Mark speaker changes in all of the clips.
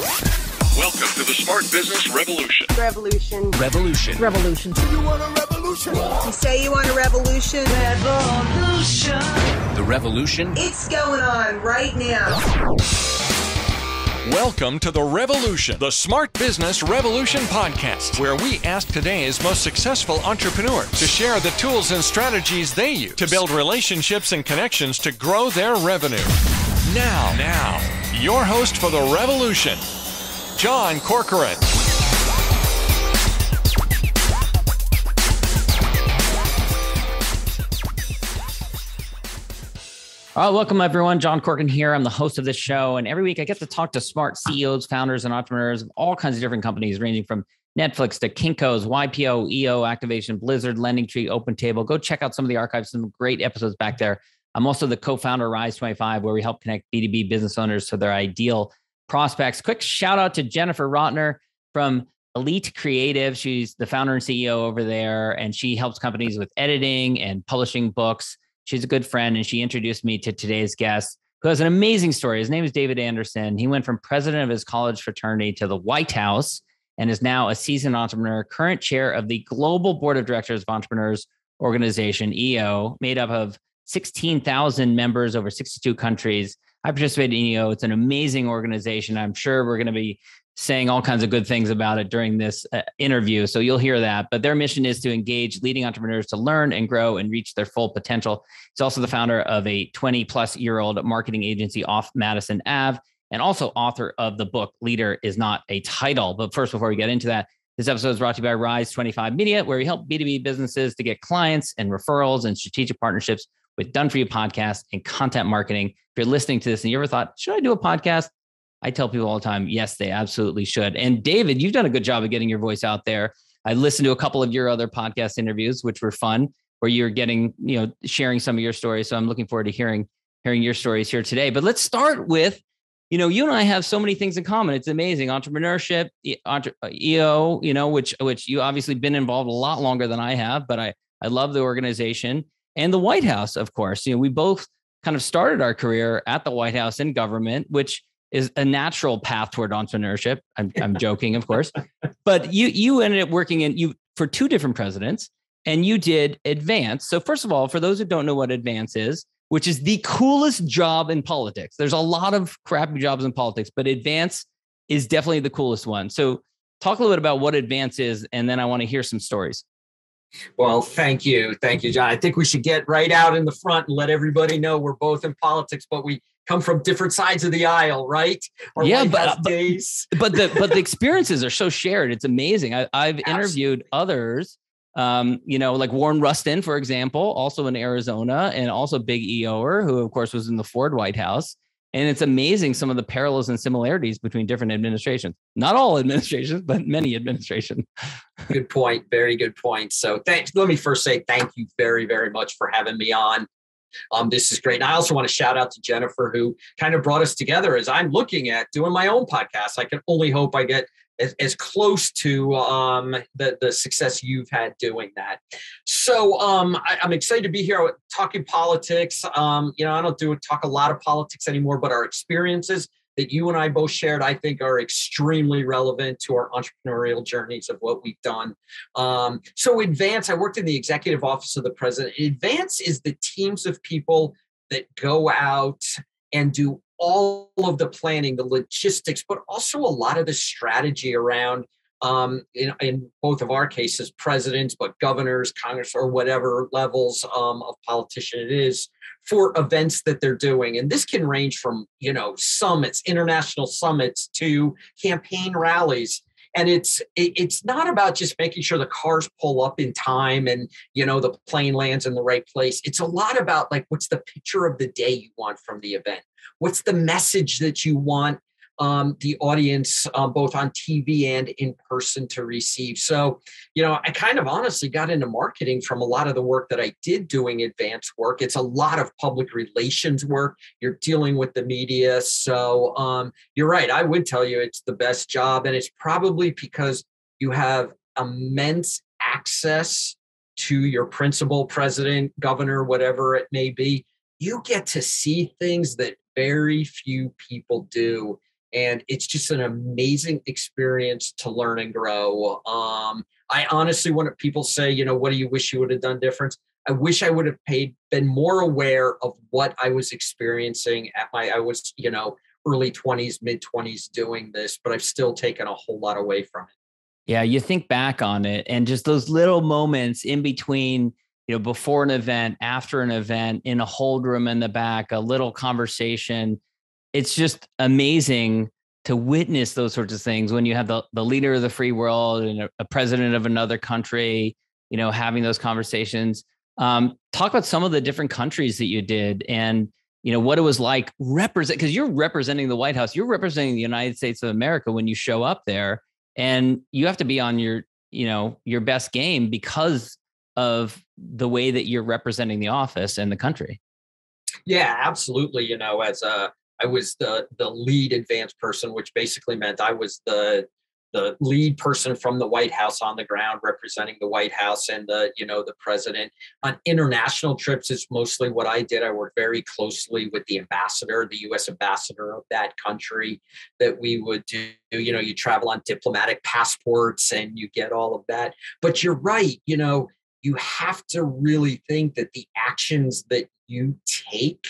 Speaker 1: Welcome to the Smart Business Revolution.
Speaker 2: Revolution.
Speaker 3: Revolution.
Speaker 4: Revolution.
Speaker 5: You want a revolution?
Speaker 2: You say you want a revolution?
Speaker 4: Revolution.
Speaker 3: The revolution
Speaker 2: It's going on right now.
Speaker 6: Welcome to The Revolution, the Smart Business Revolution podcast, where we ask today's most successful entrepreneurs to share the tools and strategies they use to build relationships and connections to grow their revenue. Now, now, your host for The Revolution, John Corcoran.
Speaker 7: All uh, right, welcome everyone. John Corcoran here. I'm the host of this show, and every week I get to talk to smart CEOs, founders, and entrepreneurs of all kinds of different companies, ranging from Netflix to Kinkos, YPO, EO, Activision, Blizzard, Lending Tree, Open Table. Go check out some of the archives, some great episodes back there. I'm also the co-founder of Rise 25, where we help connect B2B business owners to their ideal prospects. Quick shout out to Jennifer Rotner from Elite Creative. She's the founder and CEO over there, and she helps companies with editing and publishing books. She's a good friend, and she introduced me to today's guest, who has an amazing story. His name is David Anderson. He went from president of his college fraternity to the White House and is now a seasoned entrepreneur, current chair of the Global Board of Directors of Entrepreneurs Organization, EO, made up of 16,000 members over 62 countries. I participate in EO. It's an amazing organization. I'm sure we're going to be saying all kinds of good things about it during this uh, interview. So you'll hear that. But their mission is to engage leading entrepreneurs to learn and grow and reach their full potential. He's also the founder of a 20 plus year old marketing agency off Madison Ave and also author of the book Leader is Not a Title. But first, before we get into that, this episode is brought to you by Rise 25 Media, where we help B2B businesses to get clients and referrals and strategic partnerships with Done For You podcast and content marketing. If you're listening to this and you ever thought, should I do a podcast? I tell people all the time, yes, they absolutely should. And David, you've done a good job of getting your voice out there. I listened to a couple of your other podcast interviews, which were fun, where you're getting, you know, sharing some of your stories. So I'm looking forward to hearing hearing your stories here today. But let's start with, you know, you and I have so many things in common. It's amazing. Entrepreneurship, EO, you know, which which you obviously been involved a lot longer than I have, but I I love the organization and the White House, of course. You know, we both kind of started our career at the White House in government, which is a natural path toward entrepreneurship. I'm, I'm joking, of course, but you you ended up working in you for two different presidents, and you did Advance. So first of all, for those who don't know what Advance is, which is the coolest job in politics, there's a lot of crappy jobs in politics, but Advance is definitely the coolest one. So talk a little bit about what Advance is, and then I want to hear some stories.
Speaker 8: Well, thank you. Thank you, John. I think we should get right out in the front and let everybody know we're both in politics, but we come from different sides of the aisle, right?
Speaker 7: Our yeah, but, but, but the but the experiences are so shared. It's amazing. I, have interviewed others, um, you know, like Warren Rustand, for example, also in Arizona, and also Big EOer, who of course was in the Ford White House. And it's amazing some of the parallels and similarities between different administrations. Not all administrations, but many administrations.
Speaker 8: good point. Very good point. So thanks. Let me first say thank you very, very much for having me on. Um, this is great. And I also want to shout out to Jennifer, who kind of brought us together as I'm looking at doing my own podcast. I can only hope I get as, as close to um, the, the success you've had doing that. So um, I, am excited to be here talking politics. Um, you know, I don't do talk a lot of politics anymore, but our experiences that you and I both shared, I think, are extremely relevant to our entrepreneurial journeys of what we've done. Um, so, Advance, I worked in the executive office of the president. Advance is the teams of people that go out and do all of the planning, the logistics, but also a lot of the strategy around, um, in, in, both of our cases, presidents, but governors, Congress, or whatever levels um, of politician it is, for events that they're doing. And this can range from, you know, summits, international summits, to campaign rallies and it's it's not about just making sure the cars pull up in time and you know the plane lands in the right place. It's a lot about like what's the picture of the day you want from the event? What's the message that you want um, the audience, uh, both on TV and in person, to receive. So, you know, I kind of honestly got into marketing from a lot of the work that I did doing advanced work. It's a lot of public relations work. You're dealing with the media. So, um, you're right. I would tell you it's the best job. And it's probably because you have immense access to your principal, president, governor, whatever it may be. You get to see things that very few people do and it's just an amazing experience to learn and grow. Um, I honestly, when people say, you know, what do you wish you would have done different? I wish I would have paid, been more aware of what I was experiencing at my, I was, you know, early 20s, mid 20s doing this, but I've still taken a whole lot away from it.
Speaker 7: Yeah, you think back on it and just those little moments in between, you know, before an event, after an event, in a hold room in the back, a little conversation. It's just amazing to witness those sorts of things when you have the, the leader of the free world and a, a president of another country, you know, having those conversations. Um, talk about some of the different countries that you did and you know what it was like represent because you're representing the White House, you're representing the United States of America when you show up there, and you have to be on your you know your best game because of the way that you're representing the office and the country.
Speaker 8: Yeah, absolutely. You know, as a I was the the lead advanced person, which basically meant I was the the lead person from the White House on the ground representing the White House and the you know the president. On international trips is mostly what I did. I worked very closely with the ambassador the US ambassador of that country that we would do you know you travel on diplomatic passports and you get all of that. But you're right you know you have to really think that the actions that you take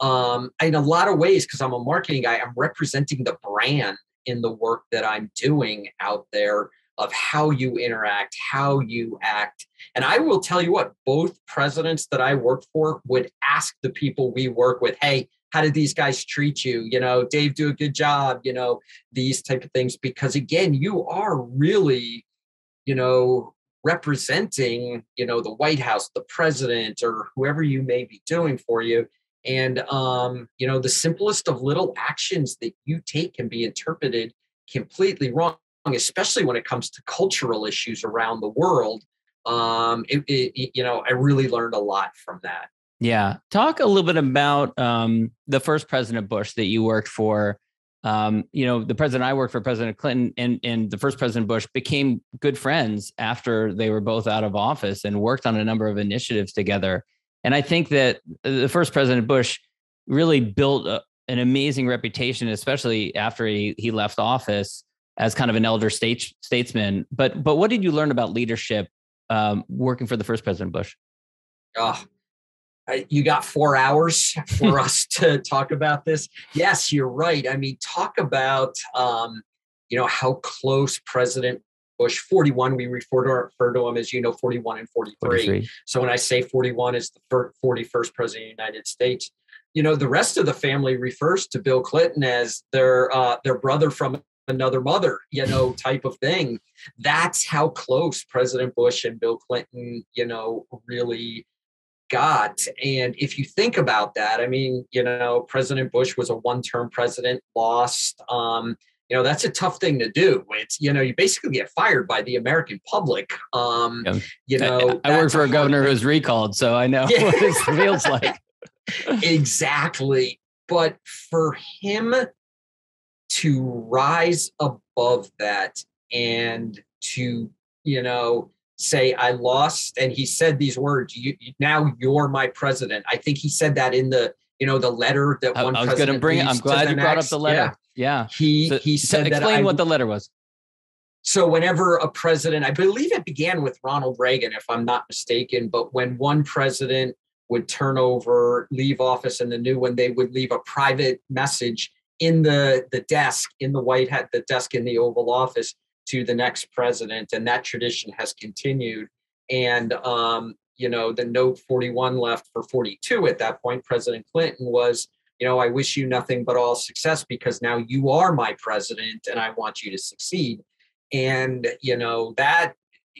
Speaker 8: um in a lot of ways because I'm a marketing guy I'm representing the brand in the work that I'm doing out there of how you interact, how you act. And I will tell you what, both presidents that I worked for would ask the people we work with, hey, how did these guys treat you? You know, Dave, do a good job, you know, these type of things. Because again, you are really, you know, representing, you know, the White House, the president, or whoever you may be doing for you. And, um, you know, the simplest of little actions that you take can be interpreted completely wrong, especially when it comes to cultural issues around the world. Um, it, it, you know, I really learned a lot from that.
Speaker 7: Yeah. Talk a little bit about um, the first President Bush that you worked for. Um, you know, the president I worked for, President Clinton, and and the first President Bush became good friends after they were both out of office and worked on a number of initiatives together. And I think that the first President Bush really built a, an amazing reputation, especially after he, he left office as kind of an elder state, statesman. But but what did you learn about leadership um, working for the first President Bush?
Speaker 8: Oh, you got four hours for us to talk about this. Yes, you're right. I mean, talk about um, you know how close President Bush 41, we refer to, refer to him as, you know, 41 and 43. 43. So when I say 41 is the 41st president of the United States, you know, the rest of the family refers to Bill Clinton as their uh, their brother from another mother, you know, type of thing. That's how close President Bush and Bill Clinton, you know, really got. And if you think about that, I mean, you know, President Bush was a one-term president, lost. Um, you know that's a tough thing to do it's you know you basically get fired by the american public um yeah. you know
Speaker 7: i, I work for a governor who's recalled so i know yeah. what it feels like
Speaker 8: exactly but for him to rise above that and to you know say i lost and he said these words you now you're my president i think he said that in the you know the letter that one
Speaker 7: I, I was going to bring i'm glad you brought up the letter
Speaker 8: yeah.
Speaker 7: Yeah.
Speaker 8: He so, he said
Speaker 7: explain that
Speaker 8: I,
Speaker 7: what the letter was.
Speaker 8: So whenever a president, I believe it began with Ronald Reagan, if I'm not mistaken, but when one president would turn over, leave office, and the new one, they would leave a private message in the the desk in the White Hat, the desk in the Oval Office to the next president, and that tradition has continued. And um, you know, the note 41 left for 42 at that point. President Clinton was you know, I wish you nothing but all success because now you are my president and I want you to succeed. And, you know, that,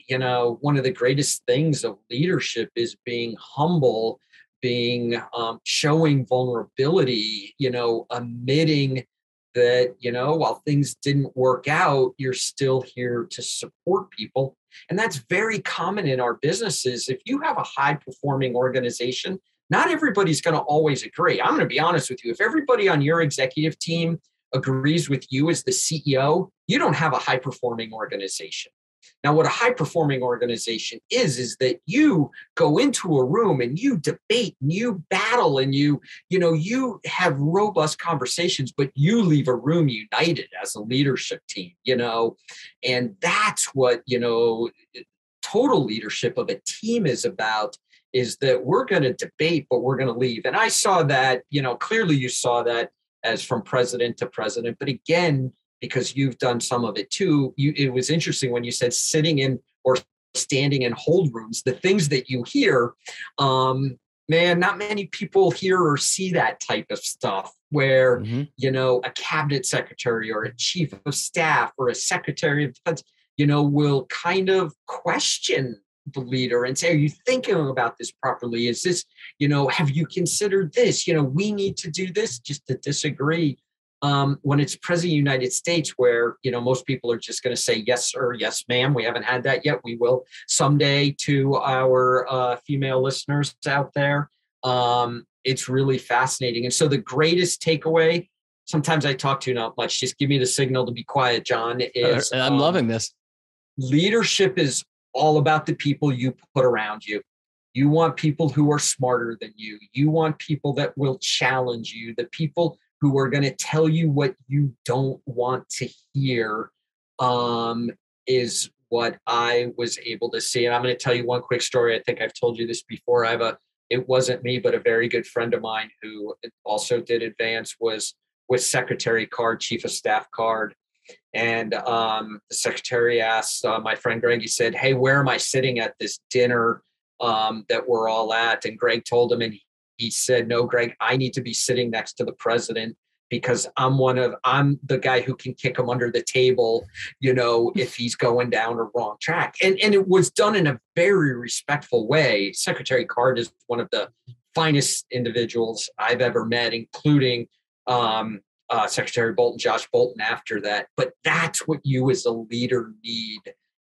Speaker 8: you know, one of the greatest things of leadership is being humble, being um, showing vulnerability, you know, admitting that, you know, while things didn't work out, you're still here to support people. And that's very common in our businesses. If you have a high performing organization, not everybody's going to always agree. I'm going to be honest with you. If everybody on your executive team agrees with you as the CEO, you don't have a high performing organization. Now, what a high performing organization is, is that you go into a room and you debate and you battle and you, you know, you have robust conversations, but you leave a room united as a leadership team, you know, and that's what, you know, total leadership of a team is about is that we're going to debate, but we're going to leave. And I saw that, you know, clearly you saw that as from president to president. But again, because you've done some of it too, you, it was interesting when you said sitting in or standing in hold rooms, the things that you hear, um, man, not many people hear or see that type of stuff where, mm-hmm. you know, a cabinet secretary or a chief of staff or a secretary of defense, you know, will kind of question the leader and say, Are you thinking about this properly? Is this, you know, have you considered this? You know, we need to do this just to disagree. Um, when it's president of the United States, where you know most people are just going to say yes sir, yes ma'am. We haven't had that yet. We will someday. To our uh, female listeners out there, um, it's really fascinating. And so the greatest takeaway. Sometimes I talk to you not much. Just give me the signal to be quiet, John. Is
Speaker 7: I'm um, loving this.
Speaker 8: Leadership is all about the people you put around you. You want people who are smarter than you. You want people that will challenge you, the people who are going to tell you what you don't want to hear um, is what I was able to see. And I'm going to tell you one quick story. I think I've told you this before. I have a, it wasn't me, but a very good friend of mine who also did advance was with Secretary Card, Chief of Staff Card. And um, the secretary asked uh, my friend Greg, he said, Hey, where am I sitting at this dinner um, that we're all at? And Greg told him, and he said, No, Greg, I need to be sitting next to the president because I'm one of I'm the guy who can kick him under the table, you know, if he's going down a wrong track. And and it was done in a very respectful way. Secretary Card is one of the finest individuals I've ever met, including um, uh, Secretary Bolten, Josh Bolten after that. But that's what you as a leader need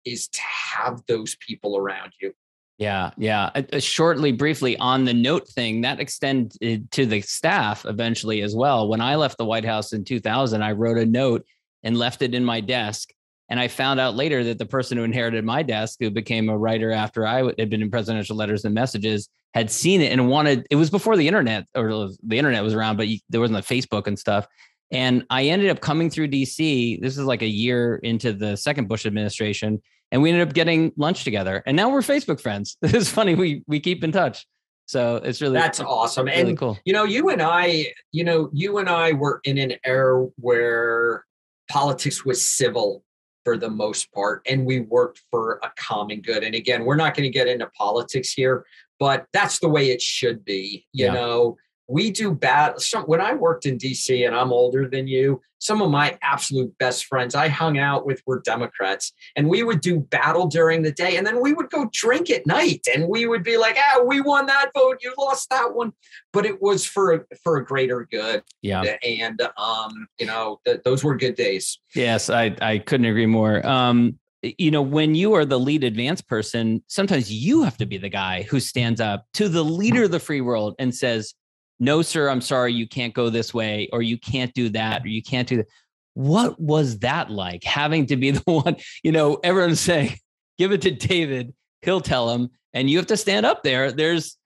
Speaker 8: is to have those people around you.
Speaker 7: Yeah, yeah. Uh, uh, shortly, briefly on the note thing, that extended to the staff eventually as well. When I left the White House in 2000, I wrote a note and left it in my desk. And I found out later that the person who inherited my desk, who became a writer after I had been in presidential letters and messages, had seen it and wanted. It was before the internet or the internet was around, but there wasn't the Facebook and stuff. And I ended up coming through DC. This is like a year into the second Bush administration, and we ended up getting lunch together. And now we're Facebook friends. It's funny we we keep in touch. So it's really
Speaker 8: that's awesome. Really and cool. You know, you and I, you know, you and I were in an era where politics was civil for the most part, and we worked for a common good. And again, we're not going to get into politics here, but that's the way it should be. You yeah. know, we do bad. Some, when I worked in DC and I'm older than you, some of my absolute best friends I hung out with were Democrats, and we would do battle during the day, and then we would go drink at night, and we would be like, "Ah, we won that vote, you lost that one," but it was for for a greater good.
Speaker 7: Yeah,
Speaker 8: and um, you know, th- those were good days.
Speaker 7: Yes, I I couldn't agree more. Um, you know, when you are the lead advance person, sometimes you have to be the guy who stands up to the leader of the free world and says, no, sir, I'm sorry, you can't go this way, or you can't do that, or you can't do that. What was that like having to be the one? You know, everyone's saying, give it to David, he'll tell him, and you have to stand up there. There's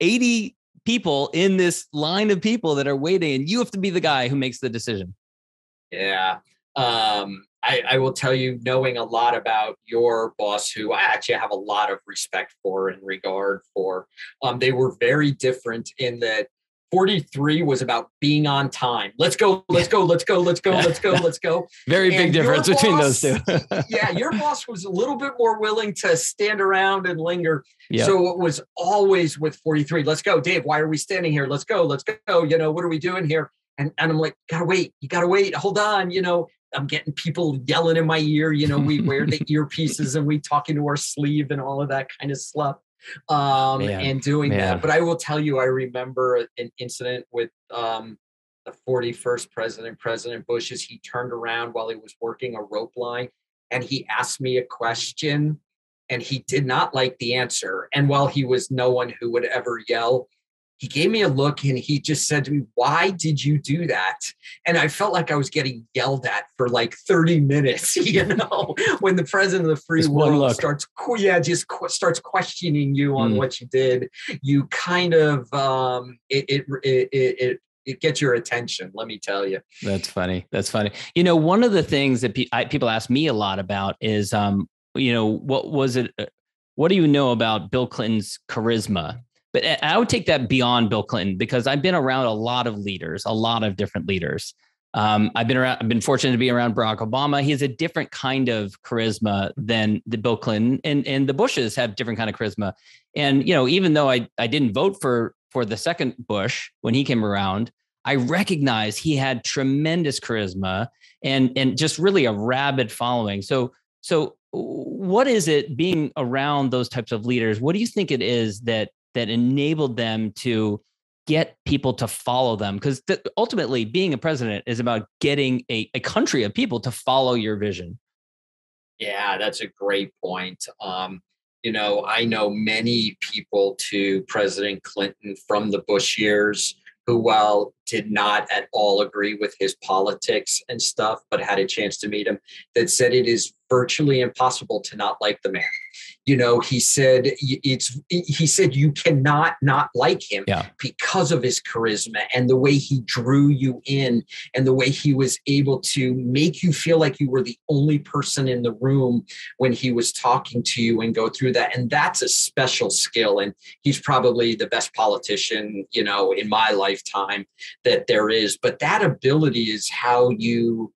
Speaker 7: 80 people in this line of people that are waiting, and you have to be the guy who makes the decision.
Speaker 8: Yeah. Um, I, I, will tell you, knowing a lot about your boss, who I actually have a lot of respect for and regard for, um, they were very different in that 43 was about being on time. Let's go, let's go, let's go, let's go, let's go, let's go.
Speaker 7: Very and big difference boss, between those two.
Speaker 8: yeah, your boss was a little bit more willing to stand around and linger. Yep. So it was always with 43. Let's go, Dave. Why are we standing here? Let's go, let's go. You know, what are we doing here? And, and I'm like, gotta wait, you gotta wait, hold on, you know. I'm getting people yelling in my ear. You know, we wear the earpieces and we talk into our sleeve and all of that kind of stuff um, and doing man. that. But I will tell you, I remember an incident with um, the 41st president, President Bush, as he turned around while he was working a rope line and he asked me a question and he did not like the answer. And while he was no one who would ever yell, he gave me a look and he just said to me, Why did you do that? And I felt like I was getting yelled at for like 30 minutes, you know, when the president of the free
Speaker 7: Just
Speaker 8: world starts, yeah, just qu- starts questioning you on
Speaker 7: Mm.
Speaker 8: what you did. You kind of, um, it, it, it, it, it, it gets your attention, let me tell you.
Speaker 7: That's funny. That's funny. You know, one of the things that pe- I, people ask me a lot about is, um, you know, what was it? uh, What do you know about Bill Clinton's charisma? But I- would take that beyond Bill Clinton because I've been around a lot of leaders, a lot of different leaders. Um, I've been around. I've been fortunate to be around Barack Obama. He has a different kind of charisma than the Bill Clinton, and and the Bushes have different kind of charisma. And you know, even though I I didn't vote for for the second Bush when he came around, I recognize he had tremendous charisma and and just really a rabid following. So so what is it being around those types of leaders? What do you think it is that that enabled them to get people to follow them? Because th- ultimately, being a president is about getting a, a country of people to follow your vision.
Speaker 8: Yeah, that's a great point. Um, you know, I know many people to President Clinton from the Bush years who, while did not at all agree with his politics and stuff, but had a chance to meet him, that said it is virtually impossible to not like the man. You know, he said it's he said you cannot not like him
Speaker 7: Yeah.
Speaker 8: because of his charisma and the way he drew you in and the way he was able to make you feel like you were the only person in the room when he was talking to you and go through that and that's a special skill and he's probably the best politician you know in my lifetime that there is but that ability is how you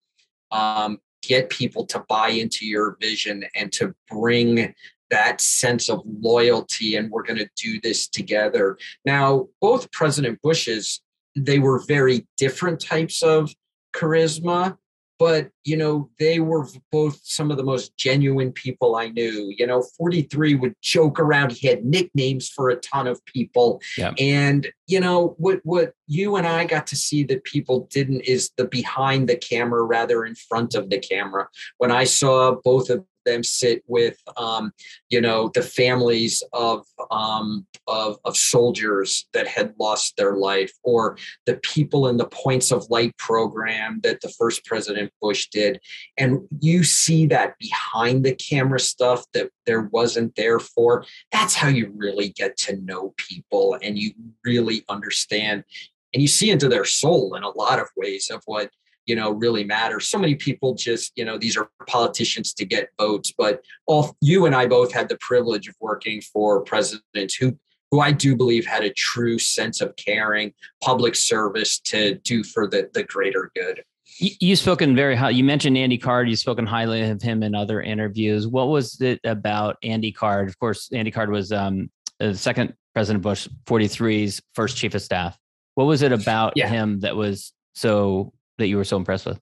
Speaker 8: um, get people to buy into your vision and to bring that sense of loyalty and we're going to do this together. Now both president bush's they were very different types of charisma but you know they were both some of the most genuine people i knew. You know 43 would joke around. He had nicknames for a ton of people.
Speaker 7: Yeah.
Speaker 8: and you know what what you and i got to see that people didn't is the behind the camera rather in front of the camera. When i saw both of them sit with um, you know the families of um, of of soldiers that had lost their life or the people in the points of light program that the first president bush did. And you see that behind the camera stuff that there wasn't there for that's how you really get to know people and you really understand and you see into their soul in a lot of ways of what you know really matters so many people just you know these are politicians to get votes but all you and i both had the privilege of working for presidents who who i do believe had a true sense of caring public service to do for the the greater good
Speaker 7: You, you've spoken very high. You mentioned Andy Card. You've spoken highly of him in other interviews. What was it about Andy Card? Of course, Andy Card was um, the second President Bush, 43's first chief of staff. What was it about
Speaker 8: Yeah.
Speaker 7: him that was so that you were so impressed with?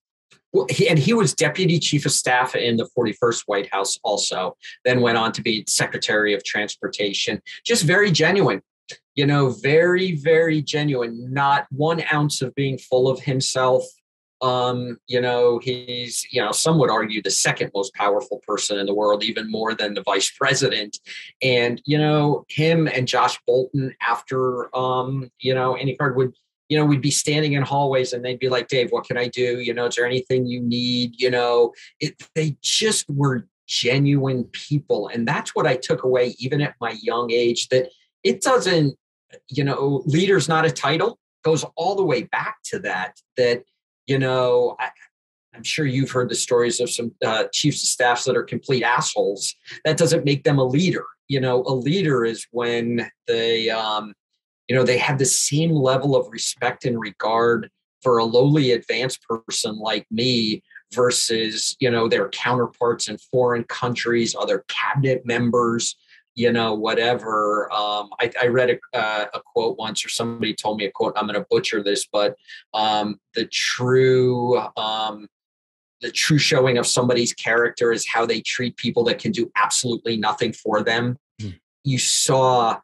Speaker 8: Well, he, and he was deputy chief of staff in the 41st White House also, then went on to be secretary of transportation. Just very genuine, you know, very, very genuine. Not one ounce of being full of himself. Um, you know, he's, you know, some would argue the second most powerful person in the world, even more than the vice president. And, you know, him and Josh Bolten after, um, you know, Andy Card would you know, we'd be standing in hallways and they'd be like, Dave, what can I do? You know, is there anything you need? You know, it, they just were genuine people. And that's what I took away, even at my young age, that it doesn't, you know, leader's not a title, goes all the way back to that, that, you know, I, I'm sure you've heard the stories of some uh, chiefs of staffs that are complete assholes. That doesn't make them a leader. You know, a leader is when they, um, you know they have the same level of respect and regard for a lowly advanced person like me versus you know their counterparts in foreign countries other cabinet members you know whatever um, I, I read a, uh, a quote once or somebody told me a quote i'm going to butcher this but um, the true um, the true showing of somebody's character is how they treat people that can do absolutely nothing for them
Speaker 7: Mm.
Speaker 8: you saw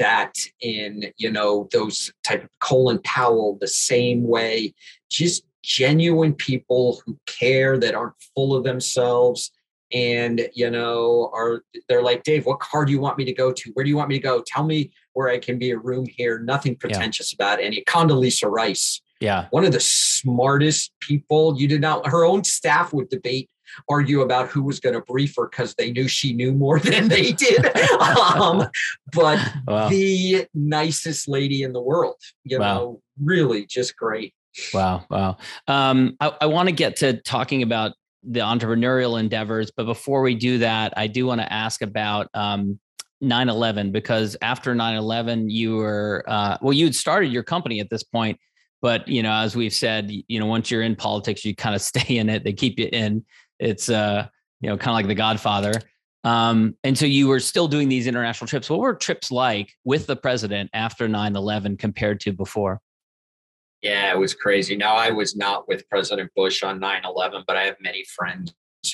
Speaker 8: that in you know those type of Colin Powell the same way. Just genuine people who care that aren't full of themselves and you know are they're like dave what car do you want me to go to? Where do you want me to go? Tell me where i can be a room here. Nothing pretentious yeah. about any. Condoleezza rice
Speaker 7: yeah
Speaker 8: one of the smartest people you did not her own staff would debate argue about who was going to brief her because they knew she knew more than they did um, but wow. the nicest lady in the world you wow. know really just great
Speaker 7: Wow. Wow. Um, I, I want to get to talking about the entrepreneurial endeavors. But before we do that, I do want to ask about um, 9-11 because after 9-11 you were uh, well you had started your company at this point but you know as we've said you know once you're in politics you kind of stay in it. They keep you in. It's uh you know kind of like the godfather. Um, and so you were still doing these international trips. What were trips like with the president after 9-11 compared to before?
Speaker 8: Yeah, it was crazy. Now, I was not with President Bush on 9 11, but I have many friends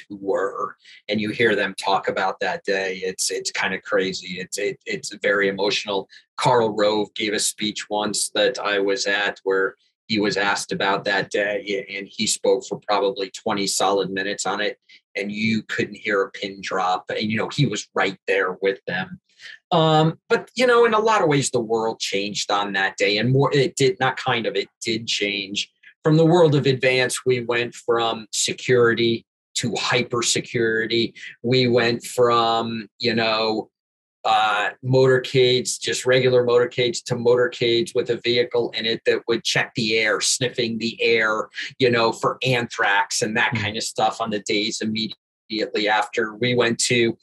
Speaker 8: who were and you hear them talk about that day it's it's kind of crazy it's it, it's very emotional Karl Rove gave a speech once that i was at where he was asked about that day and he spoke for probably 20 solid minutes on it and you couldn't hear a pin drop and you know he was right there with them um, but you know, in a lot of ways, the world changed on that day, and more. It did not kind of. It did change from the world of advance. We went from security to hyper security. We went from you know uh, motorcades, just regular motorcades, to motorcades with a vehicle in it that would check the air, sniffing the air, you know, for anthrax and that mm-hmm. kind of stuff on the days immediately after. We went to,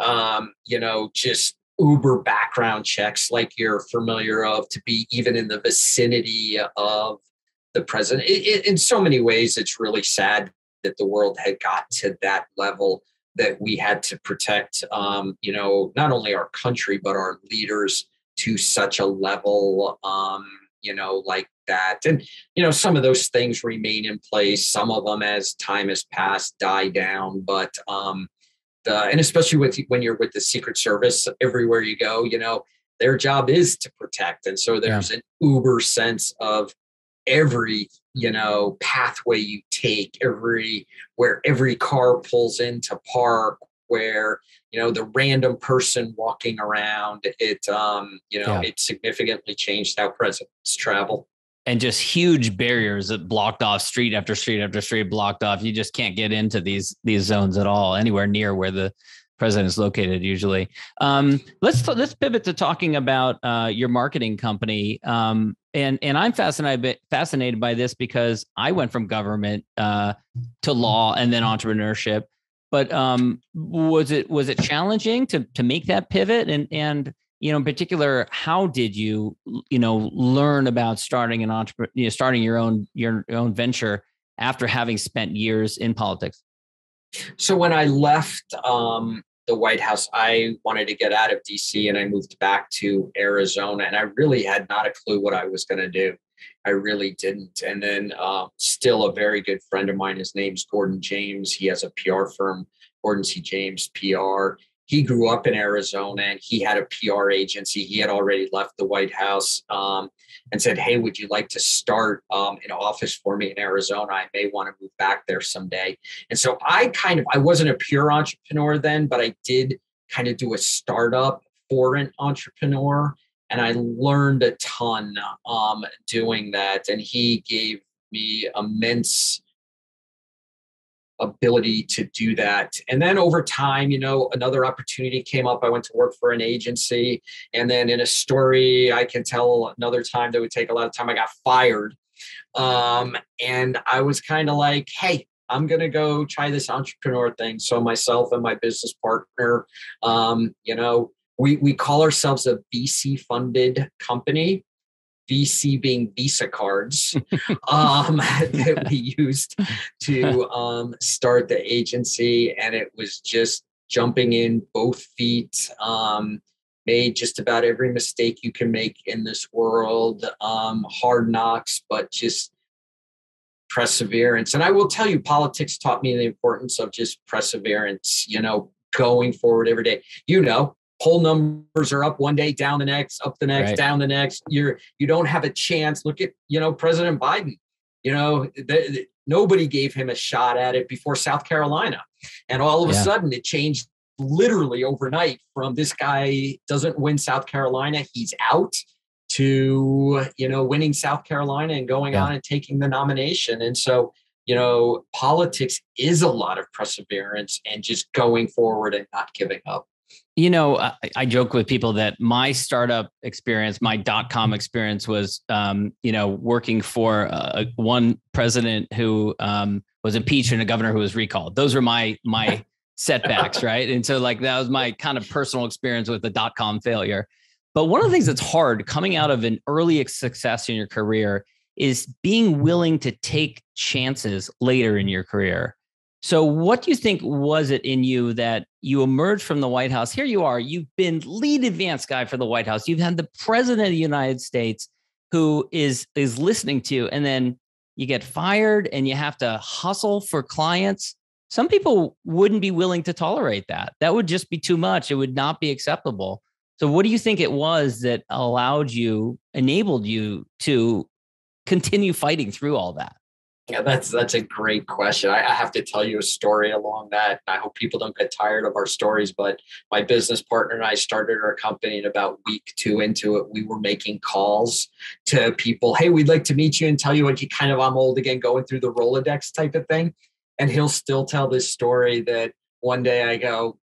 Speaker 8: um, you know, just uber background checks like you're familiar of to be even in the vicinity of the president it, it, in so many ways it's really sad that the world had got to that level that we had to protect um, you know not only our country but our leaders to such a level um, you know like that. And you know some of those things remain in place. Some of them as time has passed die down. But um, uh, and especially with when you're with the Secret Service, everywhere you go, you know, their job is to protect, and so there's yeah. an uber sense of every you know pathway you take, every where every car pulls into park, where you know the random person walking around. It um, you know yeah. it significantly changed how presidents travel
Speaker 7: and just huge barriers that blocked off street after street after street blocked off. You just can't get into these these zones at all, anywhere near where the president is located. Usually, um, let's let's pivot to talking about uh, your marketing company. Um, and and I'm fascinated fascinated by this because I went from government uh, to law and then entrepreneurship. But um, was it was it challenging to to make that pivot and and you know in particular how did you you know learn about starting an entrepreneur you know, starting your own your own venture after having spent years in politics
Speaker 8: so when i left um, the white house i wanted to get out of dc and i moved back to arizona and i really had not a clue what i was going to do. I really didn't and then uh, still a very good friend of mine his name's gordon james. He has a pr firm gordon c. James pr he grew up in Arizona and he had a PR agency. He had already left the White House um, and said, Hey, would you like to start um, an office for me in Arizona? I may want to move back there someday. And so I kind of, I wasn't a pure entrepreneur then, but I did kind of do a startup for an entrepreneur. And I learned a ton um, doing that. And he gave me immense ability to do that. And then over time, you know, another opportunity came up. I went to work for an agency. And then in a story, I can tell another time that would take a lot of time, I got fired. Um, and I was kind of like, hey, I'm going to go try this entrepreneur thing. So myself and my business partner, um, you know, we, we call ourselves a VC funded company. VC being Visa cards um, that we used to um, start the agency. And it was just jumping in both feet, um, made just about every mistake you can make in this world, um, hard knocks, but just perseverance. And I will tell you, politics taught me the importance of just perseverance, you know, going forward every day. You know, poll numbers are up one day, down the next, up the next, right. down the next. You're you don't have a chance. Look at you know President Biden. you know, th- th- nobody gave him a shot at it before South Carolina. And all of
Speaker 7: Yeah.
Speaker 8: a sudden it changed literally overnight from this guy doesn't win South Carolina, he's out to, you know, winning South Carolina and going
Speaker 7: Yeah.
Speaker 8: on and taking the nomination. And so, you know, politics is a lot of perseverance and just going forward and not giving up.
Speaker 7: You know, I, I joke with people that my startup experience, my dot com experience was, um, you know, working for uh, one president who um, was impeached and a governor who was recalled. Those were my my setbacks, right? And so, like, that was my kind of personal experience with the dot com failure. But one of the things that's hard coming out of an early success in your career is being willing to take chances later in your career. So, what do you think was it in you that you emerged from the White House? Here you are, you've been lead advance guy for the White House. You've had the president of the United States who is is listening to you, and then you get fired and you have to hustle for clients. Some people wouldn't be willing to tolerate that. That would just be too much. It would not be acceptable. So, what do you think it was that allowed you, enabled you to continue fighting through all that?
Speaker 8: Yeah, that's that's a great question. I, I have to tell you a story along that. I hope people don't get tired of our stories, but my business partner and I started our company and about week two into it, we were making calls to people. Hey, we'd like to meet you and tell you what you kind of I'm old again, going through the Rolodex type of thing. And he'll still tell this story that one day I go,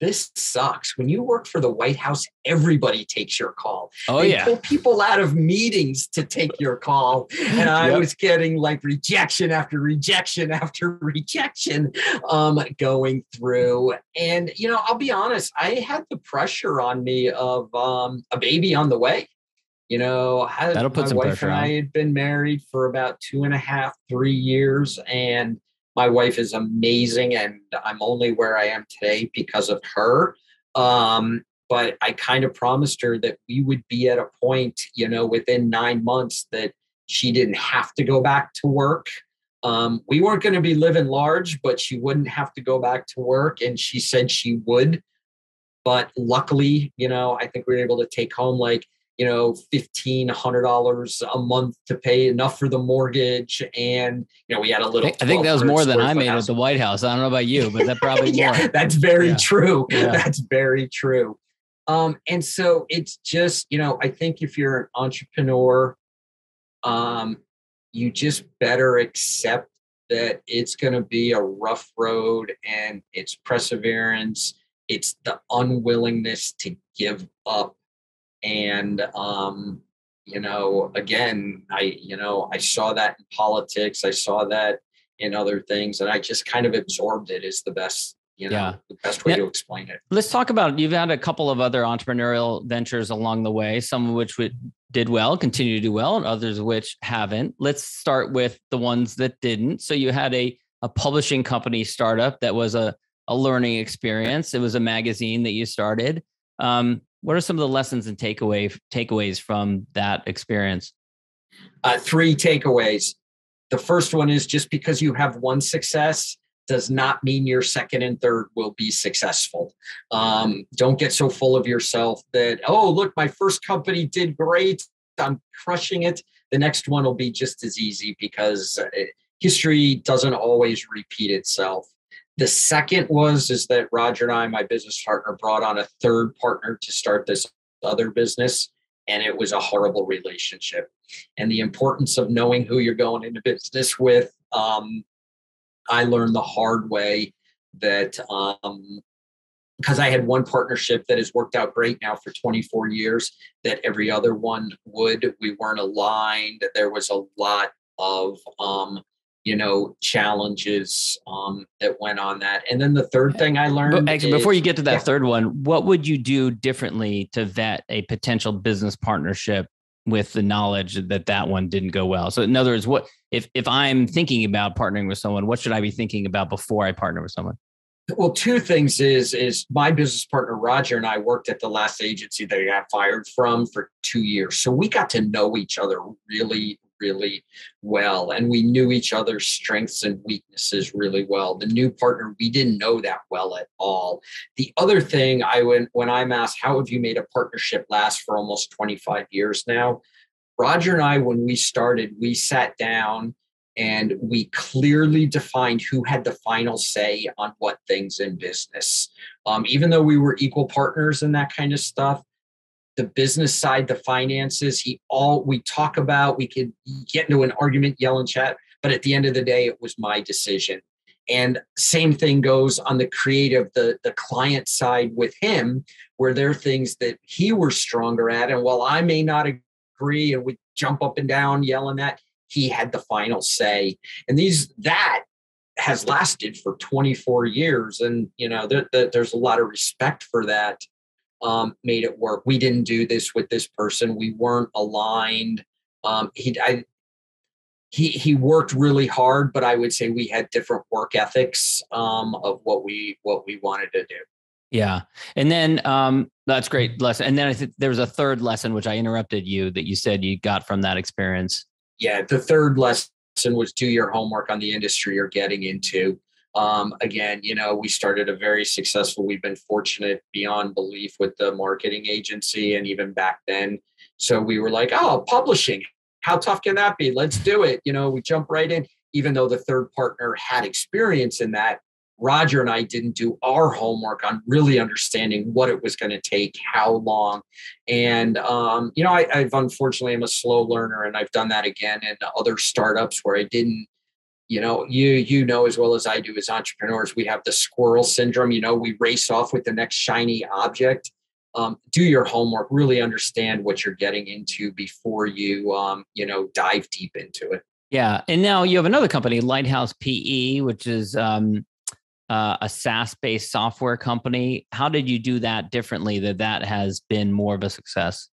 Speaker 8: this sucks. When you work for the White House, everybody takes your call.
Speaker 7: Oh
Speaker 8: they
Speaker 7: yeah,
Speaker 8: pull people out of meetings to take your call. And I
Speaker 7: Yep.
Speaker 8: was getting like rejection after rejection after rejection um, going through. And, you know, I'll be honest, I had the pressure on me of um, a baby on the way. You know, I
Speaker 7: That'll put
Speaker 8: my
Speaker 7: some
Speaker 8: wife
Speaker 7: pressure
Speaker 8: and I had been married for about two and a half, three years. And my wife is amazing. And I'm only where I am today because of her. Um, but I kind of promised her that we would be at a point, you know, within nine months that she didn't have to go back to work. Um, we weren't going to be living large, but she wouldn't have to go back to work. And she said she would. But luckily, you know, I think we were able to take home like, you know, fifteen hundred dollars a month to pay enough for the mortgage, and you know, we had a little.
Speaker 7: I think that was more than I made at the White House. I don't know about you, but that probably
Speaker 8: yeah,
Speaker 7: more.
Speaker 8: that's very
Speaker 7: Yeah.
Speaker 8: true.
Speaker 7: Yeah.
Speaker 8: That's very true. Um, and so it's just, you know, I think if you're an entrepreneur, um, you just better accept that it's going to be a rough road and it's perseverance, it's the unwillingness to give up. And, um, you know, again, I, you know, I saw that in politics, I saw that in other things, and I just kind of absorbed it is the best, you know,
Speaker 7: Yeah.
Speaker 8: the best way
Speaker 7: Yeah.
Speaker 8: to explain it.
Speaker 7: Let's talk about you've had a couple of other entrepreneurial ventures along the way, some of which would, did well, continue to do well, and others of which haven't. Let's start with the ones that didn't. So you had a a publishing company startup that was a a learning experience. It was a magazine that you started. Um, what are some of the lessons and takeaway takeaways from that experience?
Speaker 8: Uh, three takeaways. The first one is just because you have one success does not mean your second and third will be successful. Um, don't get so full of yourself that, oh, look, my first company did great. I'm crushing it. The next one will be just as easy because uh, history doesn't always repeat itself. The second was is that Roger and I, my business partner, brought on a third partner to start this other business, and it was a horrible relationship. And the importance of knowing who you're going into business with, um, I learned the hard way that um, because I had one partnership that has worked out great now for 24 years, that every other one would. We weren't aligned. There was a lot of um, you know challenges um, that went on that. And then the third thing I learned.
Speaker 7: But actually, before you get to that
Speaker 8: yeah.
Speaker 7: third one, what would you do differently to vet a potential business partnership with the knowledge that that one didn't go well? So, in other words, what if if I'm thinking about partnering with someone, what should I be thinking about before I partner with someone?
Speaker 8: Well, two things is is my business partner Roger and I worked at the last agency that I got fired from for two years, so we got to know each other really, really well, and we knew each other's strengths and weaknesses really well. The new partner, we didn't know that well at all. The other thing I went when I'm asked, "How have you made a partnership last for almost 25 years now?" Roger and I, when we started, we sat down and we clearly defined who had the final say on what things in business. Um, even though we were equal partners and that kind of stuff, the business side, the finances, he all we talk about, we could get into an argument, yell and chat, but at the end of the day, it was my decision. And same thing goes on the creative, the, the client side with him, where there are things that he was stronger at. And while I may not agree and we jump up and down yelling at, he had the final say. And these that has lasted for 24 years. And you know, there, there, there's a lot of respect for that. Um, made it work. We didn't do this with this person. We weren't aligned. Um, he, I, he he worked really hard, but I would say we had different work ethics um, of what we what we wanted to do.
Speaker 7: Yeah, and then um, that's great lesson. And then I think there was a third lesson which I interrupted you that you said you got from that experience.
Speaker 8: Yeah, the third lesson was do your homework on the industry you're getting into. Um, again, you know, we started a very successful. We've been fortunate beyond belief with the marketing agency, and even back then. So we were like, oh, publishing how tough can that be? Let's do it. You know, we jump right in, even though the third partner had experience in that. Roger and I didn't do our homework on really understanding what it was going to take, how long. And, um, you know, I, I've unfortunately, I'm a slow learner and I've done that again in other startups where I didn't you know you you know as well as i do as entrepreneurs we have the squirrel syndrome you know we race off with the next shiny object um, do your homework, really understand what you're getting into before you, um, you know, dive deep into it.
Speaker 7: Yeah, and now you have another company, Lighthouse PE, which is um, uh, a SaaS-based software company. How did you do that differently? That that has been more of a success.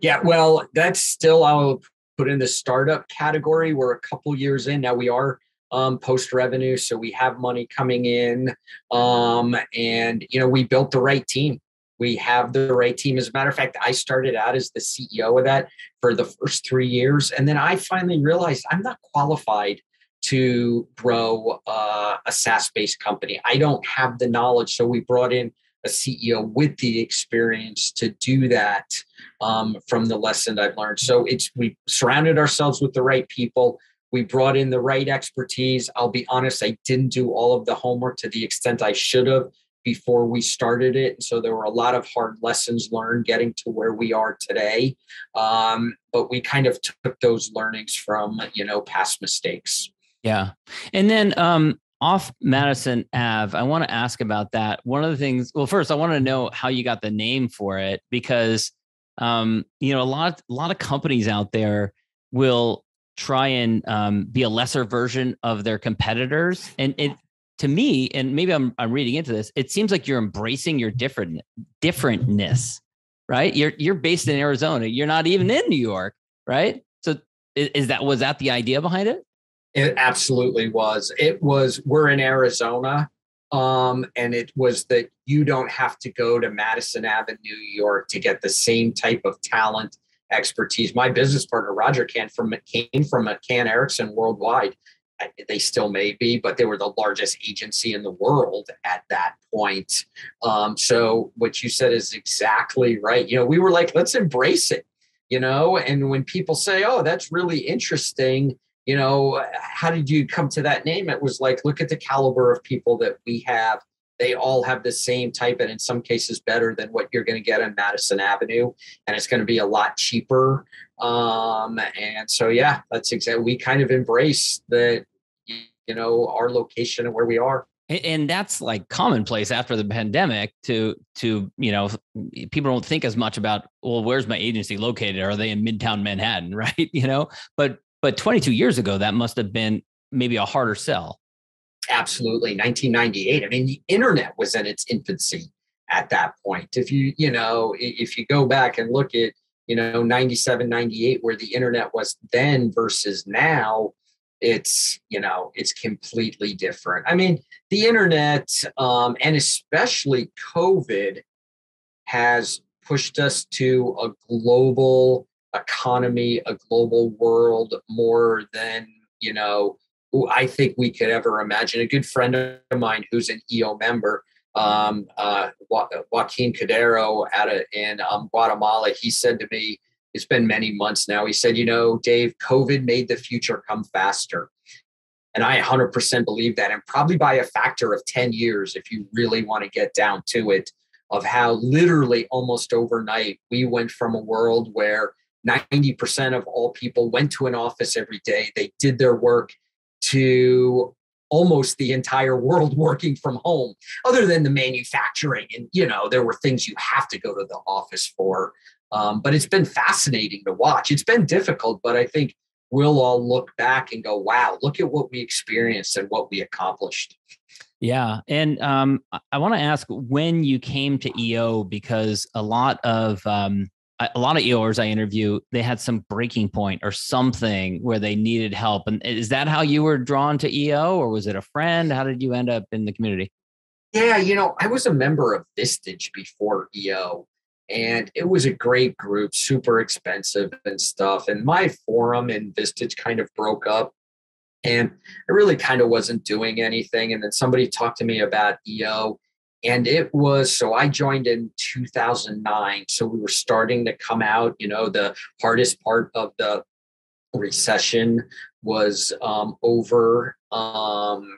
Speaker 8: Yeah, well, that's still I'll put in the startup category. We're a couple years in now. We are um, post revenue, so we have money coming in, um, and you know we built the right team we have the right team. As a matter of fact, I started out as the CEO of that for the first three years. And then I finally realized I'm not qualified to grow uh, a SaaS based company. I don't have the knowledge. So we brought in a CEO with the experience to do that um, from the lesson I've learned. So it's we surrounded ourselves with the right people. We brought in the right expertise. I'll be honest, I didn't do all of the homework to the extent I should have before we started it. So there were a lot of hard lessons learned getting to where we are today. Um, but we kind of took those learnings from, you know, past mistakes.
Speaker 7: Yeah. And then um, off Madison Ave, I want to ask about that. One of the things, well, first, I want to know how you got the name for it because, um, you know, a lot, a lot of companies out there will try and um, be a lesser version of their competitors. And it to me, and maybe I'm I'm reading into this, it seems like you're embracing your different differentness, right? You're you're based in Arizona. You're not even in New York, right? So is, is that was that the idea behind it?
Speaker 8: It absolutely was. It was we're in Arizona. Um, and it was that you don't have to go to Madison Avenue, New York to get the same type of talent expertise. My business partner Roger Can from came from McCann Erickson worldwide they still may be, but they were the largest agency in the world at that point. Um, so what you said is exactly right. You know, we were like, let's embrace it, you know, and when people say, oh, that's really interesting, you know, how did you come to that name? It was like, look at the caliber of people that we have. They all have the same type, and in some cases, better than what you're going to get on Madison Avenue, and it's going to be a lot cheaper. Um, and so, yeah, that's exactly. We kind of embrace that you know our location and where we are
Speaker 7: and that's like commonplace after the pandemic to to you know people don't think as much about well where's my agency located are they in midtown manhattan right you know but but 22 years ago that must have been maybe a harder sell.
Speaker 8: Absolutely 1998 i mean the internet was in its infancy at that point. If you you know if you go back and look at you know 97 98 where the internet was then versus now it's you know it's completely different. I mean the internet um, and especially covid has pushed us to a global economy a global world more than you know i think we could ever imagine a good friend of mine who's an eo member um, uh, joaquin cadero at in um, guatemala he said to me it's been many months now. He said, you know, Dave, COVID made the future come faster. And I 100% believe that, and probably by a factor of 10 years, if you really want to get down to it, of how literally almost overnight we went from a world where 90% of all people went to an office every day, they did their work, to almost the entire world working from home, other than the manufacturing. And, you know, there were things you have to go to the office for. Um, but it's been fascinating to watch. It's been difficult, but I think we'll all look back and go, wow, look at what we experienced and what we accomplished.
Speaker 7: Yeah. And um, I want to ask when you came to EO, because a lot of, um, a lot of EOers I interview, they had some breaking point or something where they needed help. And is that how you were drawn to EO or was it a friend? How did you end up in the community?
Speaker 8: Yeah, you know, I was a member of Vistage before EO and it was a great group, super expensive and stuff. And my forum in Vistage kind of broke up and I really kind of wasn't doing anything. And then somebody talked to me about EO and it was so i joined in 2009 so we were starting to come out you know the hardest part of the recession was um, over um,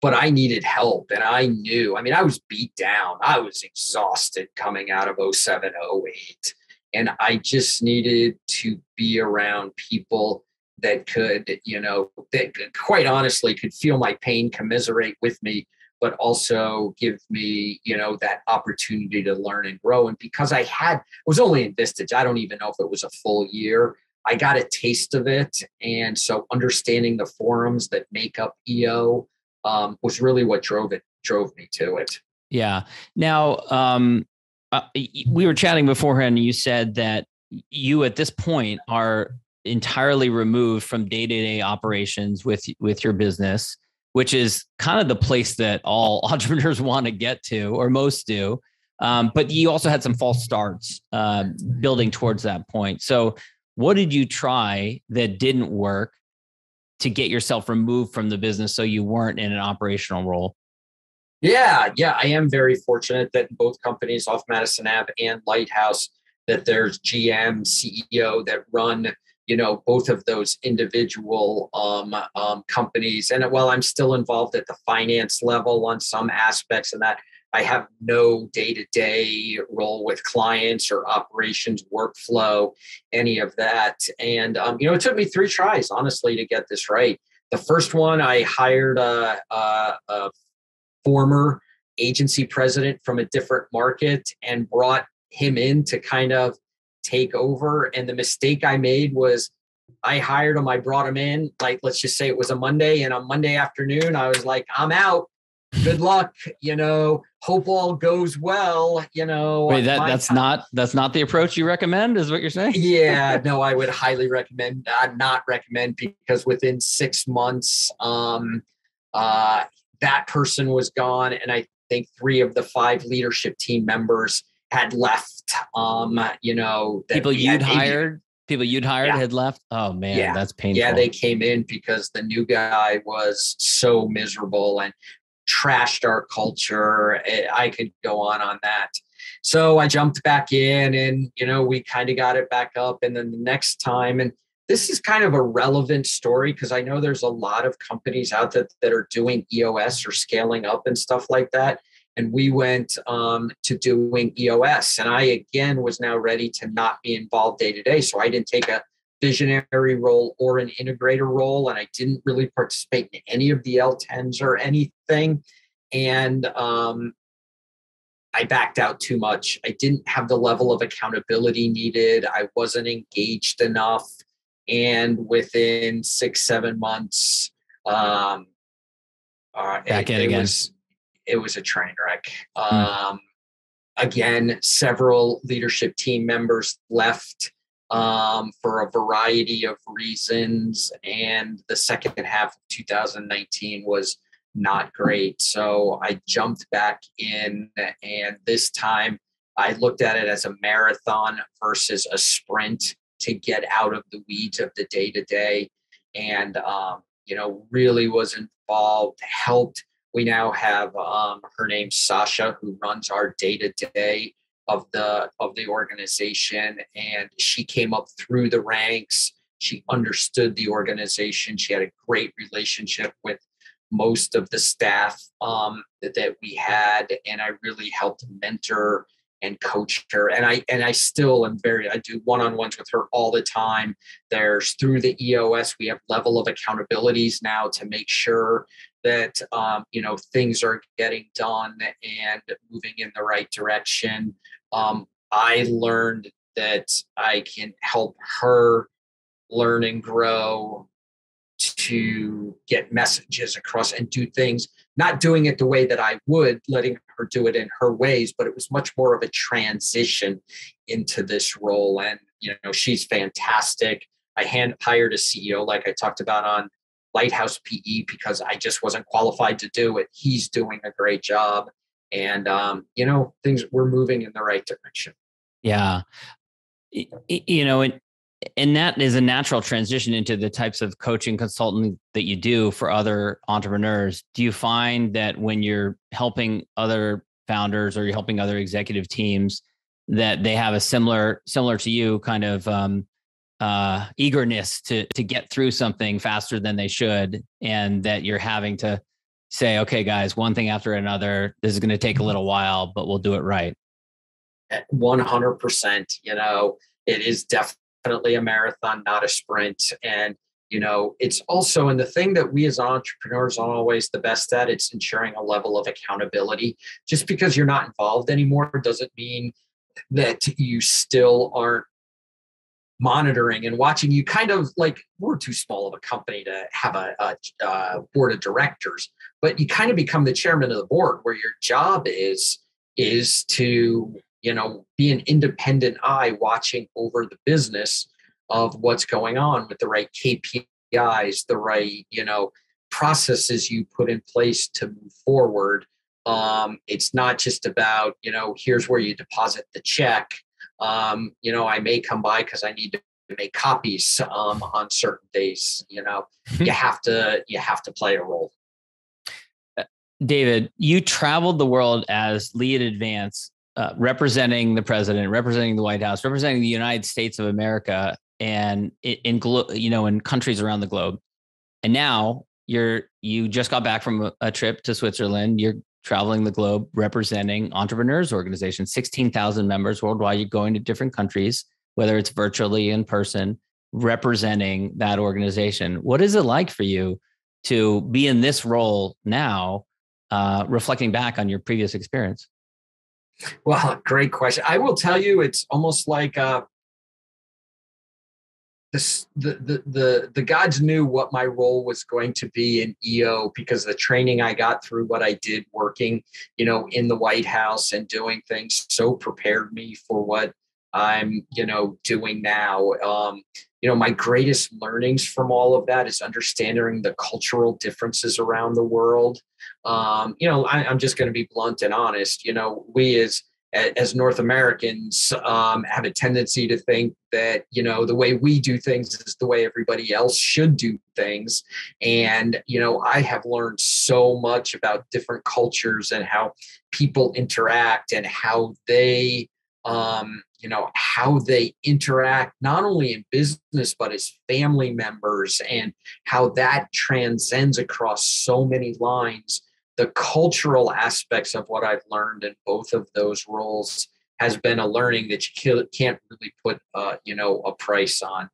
Speaker 8: but i needed help and i knew i mean i was beat down. I was exhausted coming out of 07 08 and i just needed to be around people that could you know that quite honestly could feel my pain commiserate with me but also give me, you know, that opportunity to learn and grow. And because I had, it was only in Vistage, I don't even know if it was a full year. I got a taste of it. And so understanding the forums that make up EO um, was really what drove it, drove me to it.
Speaker 7: Yeah. Now, um, uh, we were chatting beforehand. And you said that you at this point are entirely removed from day-to-day operations with with your business which is kind of the place that all entrepreneurs want to get to, or most do. Um, but you also had some false starts uh, building towards that point. So, what did you try that didn't work to get yourself removed from the business so you weren't in an operational role?
Speaker 8: Yeah, yeah, I am very fortunate that both companies, off Madison Ave and Lighthouse, that there's GM, CEO that run you know both of those individual um, um, companies. And while i'm still involved at the finance level on some aspects and that. I have no day-to-day role with clients or operations workflow any of that. And um, you know it took me three tries honestly to get this right. The first one i hired a, a, a former agency president from a different market and brought him in to kind of take over. And the mistake I made was I hired him, I brought him in, like let's just say it was a Monday, and on Monday afternoon, I was like, I'm out. Good luck, you know. Hope all goes well, you know.
Speaker 7: Wait, that, that's time. not that's not the approach you recommend, is what you're saying?
Speaker 8: yeah, no, I would highly recommend. I'd not recommend because within six months, um, uh, that person was gone, and I think three of the five leadership team members had left. Um, you know,
Speaker 7: people you'd hired, people you'd hired yeah. had left. Oh man, yeah. that's painful.
Speaker 8: Yeah, they came in because the new guy was so miserable and trashed our culture. I could go on on that. So I jumped back in and, you know, we kind of got it back up. And then the next time, and this is kind of a relevant story because I know there's a lot of companies out there that are doing EOS or scaling up and stuff like that and we went um, to doing EOS. And I again was now ready to not be involved day to day, so I didn't take a visionary role or an integrator role, and I didn't really participate in any of the L10s or anything. And um, I backed out too much. I didn't have the level of accountability needed. I wasn't engaged enough. And within six, seven months, um,
Speaker 7: uh, back it, in again.
Speaker 8: Was, it was a train wreck. Hmm. Um, again, several leadership team members left um, for a variety of reasons, and the second half of 2019 was not great. So I jumped back in, and this time I looked at it as a marathon versus a sprint to get out of the weeds of the day to day, and um, you know really was involved, helped we now have um, her name Sasha, who runs our day to day of the of the organization and she came up through the ranks. She understood the organization. She had a great relationship with most of the staff um, that, that we had and i really helped mentor and coach her. And i and i still am very i do one-on-ones with her all the time. There's through the eos we have level of accountabilities now to make sure that um, you know things are getting done and moving in the right direction. Um, i learned that i can help her learn and grow to get messages across and do things not doing it the way that i would letting her do it in her ways but it was much more of a transition into this role. And you know she's fantastic. I hand hired a ceo like i talked about on lighthouse pe because i just wasn't qualified to do it. He's doing a great job. And um, you know things we're moving in the right direction.
Speaker 7: Yeah. You know and and that is a natural transition into the types of coaching consulting that you do for other entrepreneurs. Do you find that when you're helping other founders or you're helping other executive teams that they have a similar similar to you kind of um, uh, eagerness to to get through something faster than they should and that you're having to say okay guys one thing after another. This is going to take a little while but we'll do it right.
Speaker 8: 100% you know it is definitely definitely a marathon, not a sprint. And you know, it's also and the thing that we as entrepreneurs are always the best at. It's ensuring a level of accountability. Just because you're not involved anymore doesn't mean that you still aren't monitoring and watching you kind of like we're too small of a company to have a, a, a, board of directors but you kind of become the chairman of the board where your job is is to you know, be an independent eye watching over the business of what's going on with the right KPIs, the right, you know, processes you put in place to move forward. Um, it's not just about, you know, here's where you deposit the check. Um, you know, I may come by because I need to make copies um, on certain days. You know, you have to you have to play a role.
Speaker 7: Uh, David, you traveled the world as lead advance uh, representing the president, representing the White House, representing the United States of America, and in, glo- you know in countries around the globe. And now you're you just got back from a, a trip to Switzerland. You're traveling the globe representing entrepreneurs organizations, sixteen thousand members worldwide. You're going to different countries, whether it's virtually in person, representing that organization. What is it like for you to be in this role now, uh, reflecting back on your previous experience?
Speaker 8: Well, great question. I will tell you, it's almost like uh, the, the the the gods knew what my role was going to be in EO because the training I got through what I did working, you know, in the White House and doing things so prepared me for what I'm, you know, doing now. Um, you know, my greatest learnings from all of that is understanding the cultural differences around the world. Um, you know, I, am just going to be blunt and honest. You know, we as as North Americans um, have a tendency to think that you know the way we do things is the way everybody else should do things, and you know, I have learned so much about different cultures and how people interact and how they um, you know how they interact not only in business but as family members and how that transcends across so many lines. The cultural aspects of what i've learned in both of those roles has been a learning that you can't really put uh, you know a price on.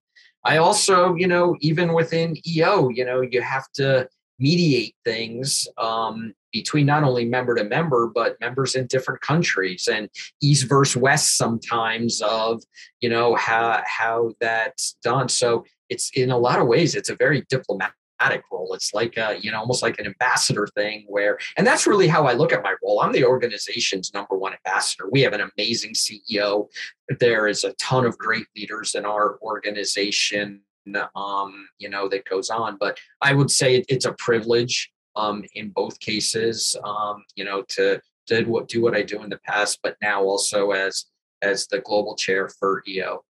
Speaker 8: I also you know even within eo you know you have to mediate things um, between not only member to member but members in different countries and east versus west sometimes of you know how how that's done. So it's in a lot of ways it's a very diplomatic role. It's like a you know almost like an ambassador thing where and that's really how i look at my role. I'm the organization's number one ambassador. We have an amazing ceo there is a ton of great leaders in our organization um, you know, that goes on. But I would say it, it's a privilege um, in both cases, um, you know, to did what do what I do in the past, but now also as as the global chair for EO.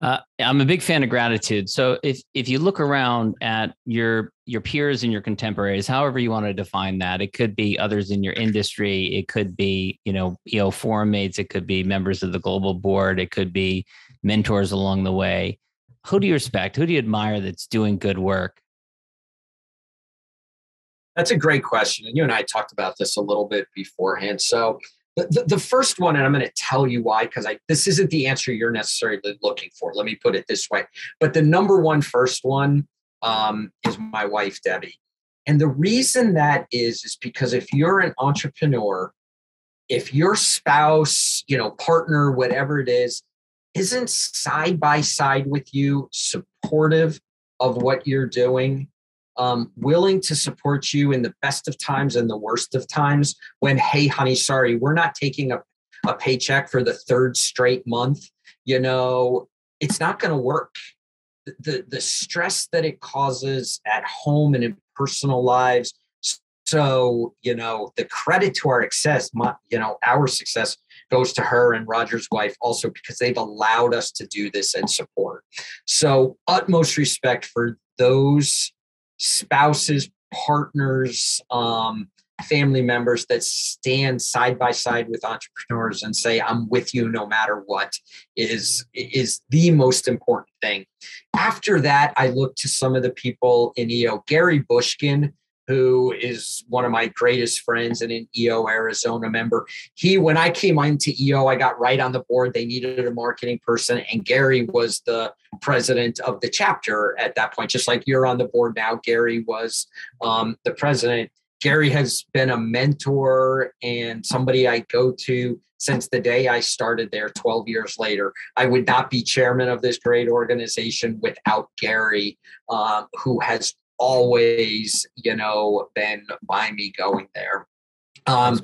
Speaker 7: Uh, I'm a big fan of gratitude. So if if you look around at your your peers and your contemporaries, however you want to define that, it could be others in your industry, it could be you know EO forum mates, it could be members of the global board, it could be mentors along the way. Who do you respect? Who do you admire that's doing good work?
Speaker 8: That's a great question, and you and I talked about this a little bit beforehand. So the, the, the first one, and I'm going to tell you why, because I this isn't the answer you're necessarily looking for. Let me put it this way. But the number one first one um, is my wife, Debbie. And the reason that is, is because if you're an entrepreneur, if your spouse, you know, partner, whatever it is, isn't side by side with you, supportive of what you're doing, um, willing to support you in the best of times and the worst of times when hey honey sorry we're not taking a, a paycheck for the third straight month you know it's not going to work the the stress that it causes at home and in personal lives so you know the credit to our success my, you know our success goes to her and roger's wife also because they've allowed us to do this and support. So utmost respect for those spouses, partners, um, family members that stand side by side with entrepreneurs and say i'm with you no matter what is is the most important thing. After that i look to some of the people in eo gary bushkin who is one of my greatest friends and an EO Arizona member. He, when I came into EO, I got right on the board. They needed a marketing person, and Gary was the president of the chapter at that point. Just like you're on the board now, Gary was um, the president. Gary has been a mentor and somebody I go to since the day I started there 12 years later. I would not be chairman of this great organization without Gary, um, who has always, you know, been by me going there. Um,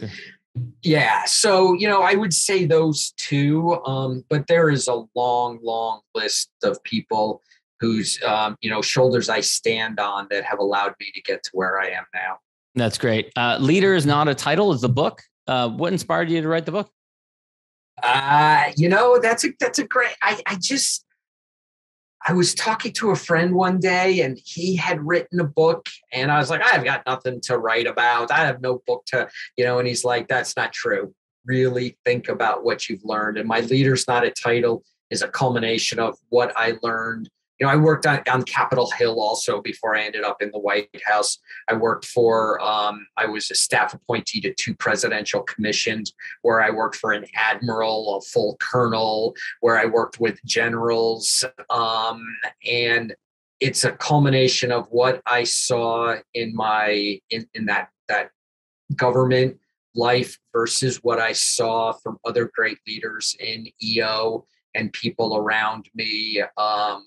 Speaker 8: yeah, so you know, I would say those two, um, but there is a long, long list of people whose um, you know shoulders I stand on that have allowed me to get to where I am now.
Speaker 7: That's great. Uh, Leader is not a title; is the book. Uh, what inspired you to write the book?
Speaker 8: Uh, you know, that's a that's a great. I I just I was talking to a friend one day and he had written a book and I was like, I've got nothing to write about. I have no book to, you know, and he's like, that's not true. Really think about what you've learned. And my leader's not a title is a culmination of what I learned you know, I worked on, on Capitol Hill also before I ended up in the White House. I worked for, um, I was a staff appointee to two presidential commissions where I worked for an admiral, a full colonel, where I worked with generals. Um, and it's a culmination of what I saw in my, in, in that, that government life versus what I saw from other great leaders in EO and people around me. Um,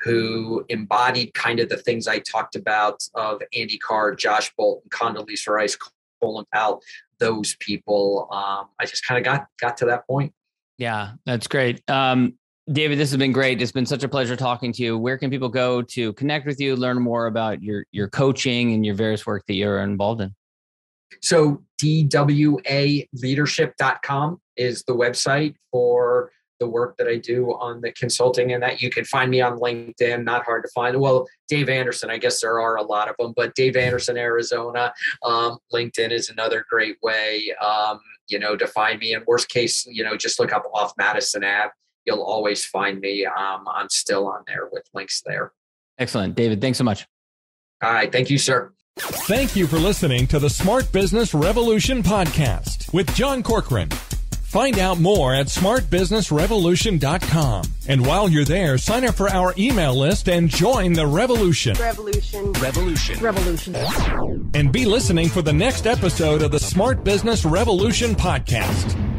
Speaker 8: who embodied kind of the things I talked about of Andy Card, Josh Bolten, Condoleezza Rice, Colin Powell, those people. Um, I just kind of got got to that point.
Speaker 7: Yeah, that's great. Um, David, this has been great. It's been such a pleasure talking to you. Where can people go to connect with you, learn more about your your coaching and your various work that you're involved in?
Speaker 8: So dwaleadership.com is the website for the work that I do on the consulting and that you can find me on LinkedIn, not hard to find. Well, Dave Anderson, I guess there are a lot of them, but Dave Anderson, Arizona, um, LinkedIn is another great way, um, you know, to find me. In worst case, you know, just look up off Madison Ave. You'll always find me. Um, I'm still on there with links there.
Speaker 7: Excellent. David, thanks so much.
Speaker 8: All right. Thank you, sir.
Speaker 6: Thank you for listening to the Smart Business Revolution podcast with John Corcoran. Find out more at smartbusinessrevolution.com. And while you're there, sign up for our email list and join the revolution.
Speaker 2: Revolution.
Speaker 6: Revolution.
Speaker 2: Revolution.
Speaker 6: And be listening for the next episode of the Smart Business Revolution podcast.